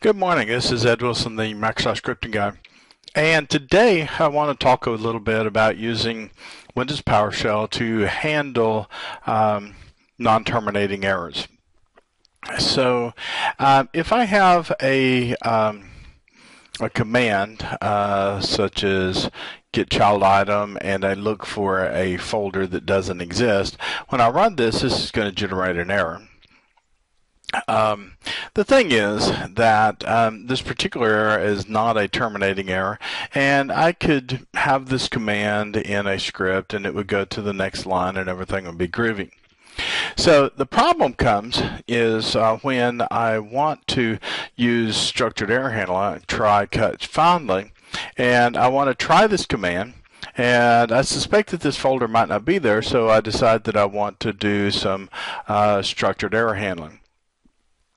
Good morning. This is Ed Wilson, the Microsoft Scripting Guy. And today I want to talk a little bit about using Windows PowerShell to handle um, non-terminating errors. So um, if I have a, um, a command uh, such as get child item and I look for a folder that doesn't exist, when I run this, this is going to generate an error. Um, the thing is that um, this particular error is not a terminating error, and I could have this command in a script and it would go to the next line and everything would be groovy. So the problem comes is uh, when I want to use structured error handler, try catch finally, and I want to try this command and I suspect that this folder might not be there, so I decide that I want to do some uh, structured error handling.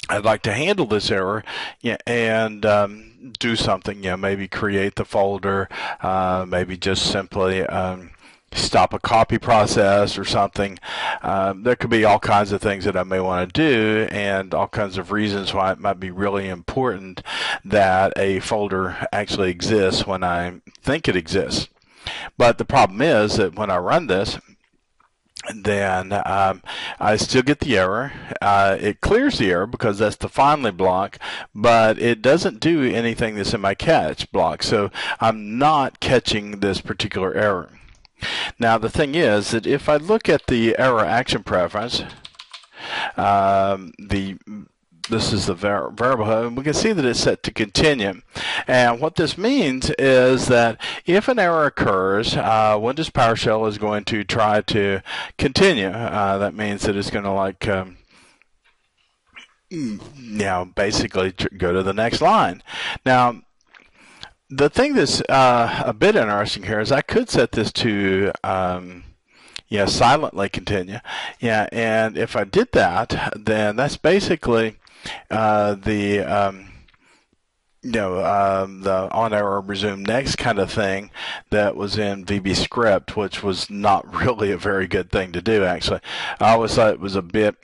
I'd like to handle this error yeah, and um, do something, you know, maybe create the folder, uh, maybe just simply um, stop a copy process or something. Um, there could be all kinds of things that I may want to do and all kinds of reasons why it might be really important that a folder actually exists when I think it exists. But the problem is that when I run this, then um, I still get the error. Uh, it clears the error because that's the finally block, but it doesn't do anything that's in my catch block. So I'm not catching this particular error. Now the thing is that if I look at the error action preference, um, the this is the variable and we can see that it's set to continue. And what this means is that if an error occurs uh, Windows PowerShell is going to try to continue. Uh, that means that it's going to like um, now basically go to the next line. Now the thing that's uh, a bit interesting here is I could set this to um, yeah, silently continue. Yeah, and if I did that, then that's basically uh, the um, you know um, the on error resume next kind of thing that was in VB script, which was not really a very good thing to do. Actually, I always thought it was a bit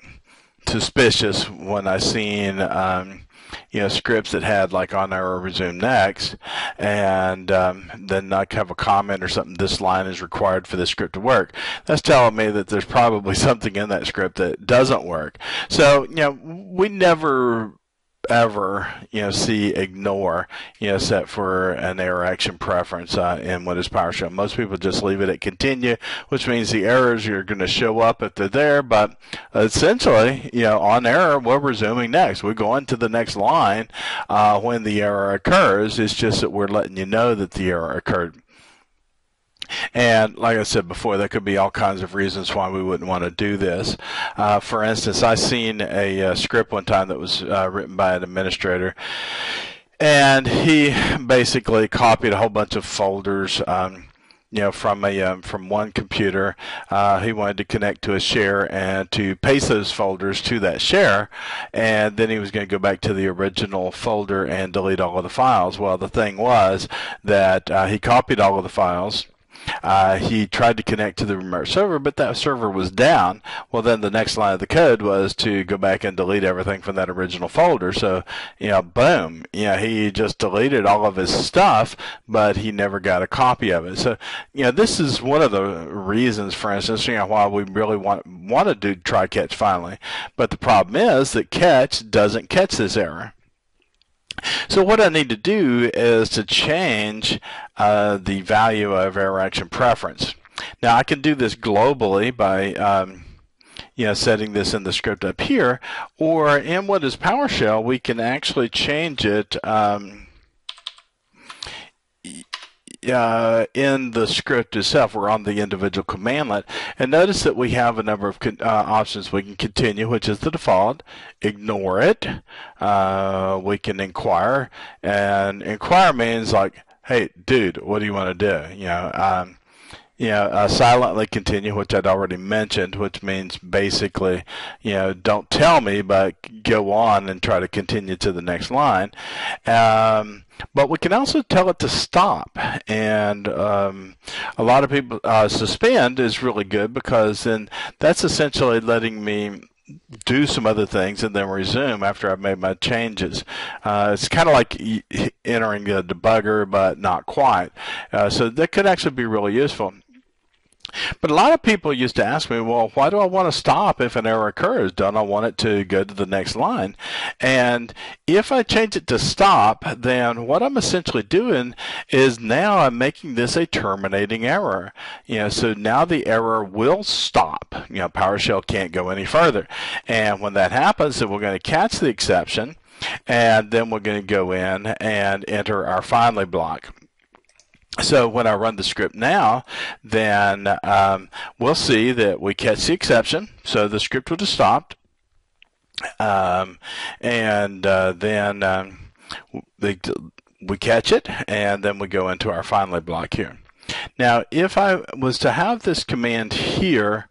suspicious when I seen um, you know scripts that had like on error resume next and um, then I have a comment or something this line is required for this script to work. That's telling me that there's probably something in that script that doesn't work. So you know we never ever you know see ignore you know set for an error action preference uh, in Windows PowerShell. Most people just leave it at continue, which means the errors are going to show up if they're there. But essentially, you know, on error, we're resuming next. We go into the next line uh, when the error occurs. It's just that we're letting you know that the error occurred. And like I said before, there could be all kinds of reasons why we wouldn't want to do this. Uh, for instance, I seen a, uh, script one time that was uh, written by an administrator, and he basically copied a whole bunch of folders. Um, you know, from a um, from one computer, uh, he wanted to connect to a share and to paste those folders to that share, and then he was going to go back to the original folder and delete all of the files. Well, the thing was that uh, he copied all of the files uh, he tried to connect to the remote server, but that server was down. Well, then the next line of the code was to go back and delete everything from that original folder. So, you know, boom, you know, he just deleted all of his stuff, but he never got a copy of it. So, you know, this is one of the reasons, for instance, you know, why we really want want to do try catch finally. But the problem is that catch doesn't catch this error. So what I need to do is to change uh, the value of error action preference. Now I can do this globally by um, you know, setting this in the script up here, or in Windows PowerShell, we can actually change it um, uh, in the script itself, we're on the individual cmdlet, and notice that we have a number of uh, options. We can continue, which is the default, ignore it, uh, we can inquire, and inquire means like, hey, dude, what do you want to do? You know, um, know, uh, silently continue, which I'd already mentioned, which means basically, you know, don't tell me, but go on and try to continue to the next line. Um, but we can also tell it to stop, and um, a lot of people uh, suspend is really good because then that's essentially letting me do some other things and then resume after I've made my changes. Uh, it's kind of like entering the debugger, but not quite. Uh, so that could actually be really useful. But a lot of people used to ask me, well, why do I want to stop if an error occurs? Don't I want it to go to the next line? And if I change it to stop, then what I'm essentially doing is now I'm making this a terminating error. You know, so now the error will stop. You know, PowerShell can't go any further. And when that happens, then we're going to catch the exception and then we're going to go in and enter our finally block. So when I run the script now, then um, we'll see that we catch the exception. So the script would have stopped. Um, and uh, then um, we, we catch it, and then we go into our finally block here. Now, if I was to have this command here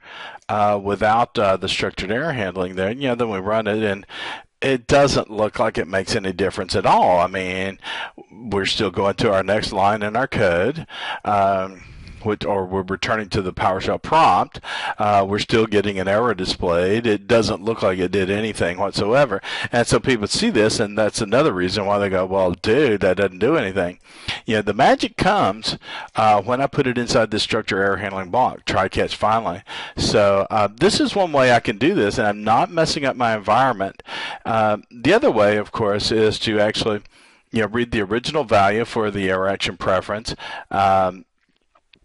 uh, without uh, the structured error handling there, you know, then we run it, and it doesn't look like it makes any difference at all. I mean, we're still going to our next line in our code. Um, which, or we're returning to the PowerShell prompt, uh, we're still getting an error displayed. It doesn't look like it did anything whatsoever. And so people see this, and that's another reason why they go, well, dude, that doesn't do anything. You know, the magic comes uh, when I put it inside the structure error handling block, try catch finally. So uh, this is one way I can do this, and I'm not messing up my environment. Uh, the other way, of course, is to actually you know, read the original value for the error action preference. Um,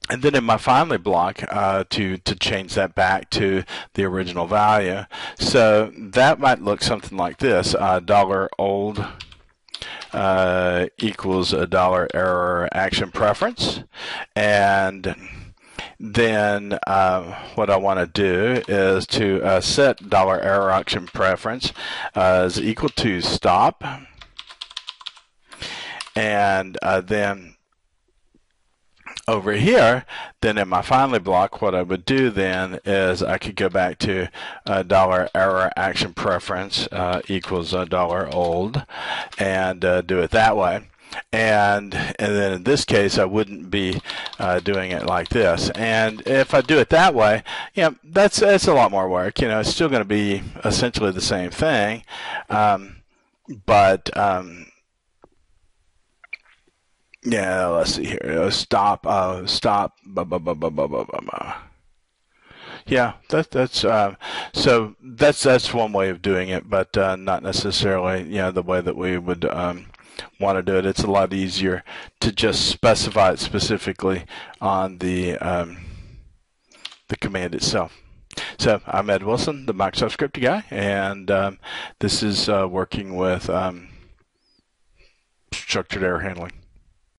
and then in my finally block uh, to to change that back to the original value. So that might look something like this: uh, dollar old uh, equals a dollar error action preference, and then uh, what I want to do is to uh, set dollar error action preference as equal to stop, and uh, then over here, then in my finally block, what I would do then is I could go back to a dollar error action preference uh, equals dollar old and uh, do it that way. And and then in this case, I wouldn't be uh, doing it like this. And if I do it that way, you know, that's that's a lot more work. You know, it's still going to be essentially the same thing, um, but um, yeah, let's see here. Uh, stop. Uh, stop. Yeah, that, that's uh, so that's that's one way of doing it, but uh, not necessarily you know the way that we would um, want to do it. It's a lot easier to just specify it specifically on the um, the command itself. So I'm Ed Wilson, the Microsoft Script guy, and um, this is uh, working with um, structured error handling.